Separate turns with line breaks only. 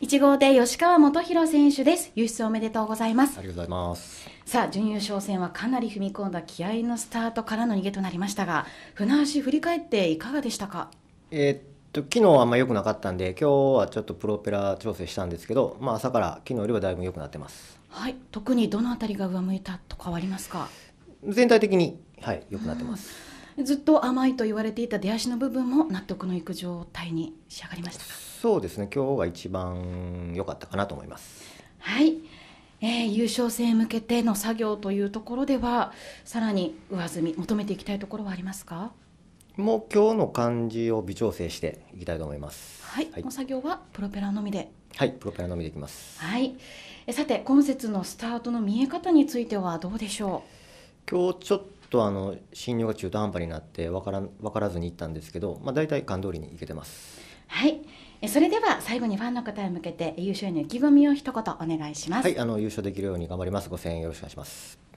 1号艇吉川元弘選手です。輸出おめでとうございます。
ありがとうございます。
さあ準優勝戦はかなり踏み込んだ気合のスタートからの逃げとなりましたが船橋振り返っていかがでしたか？
えーっと昨日はあんま良くなかったんで今日はちょっとプロペラ調整したんですけど、まあ、朝から昨日よりはだいぶ良くなってます。
はい。特にどのあたりが上向いたとかはありますか？
全体的にはい良くなってます
ずっと甘いと言われていた出足の部分も納得のいく状態に仕上がりましたか？
そうですね。今日が一番良かったかなと思います。
はい、えー優勝戦へ向けての作業というところではさらに上積み求めていきたいところはありますか？
もう今日の感じを微調整していきたいと思います。
はい、
はい。
作業はプロペラのみで。
はい、プロペラのみでいきます。
はい。えさて今節のスタートの見え方についてはどうでしょ
今日ちょっとあの進入が中途半端になって分からん分からずにいったんですけど、まあ、大体勘通りにいけてます。
うはい。えそれでは最後にファンの方へ向けて優勝への意気込みを一言お願いします、
はいあの優勝できるように頑張ります。ご声援よろしくお願いします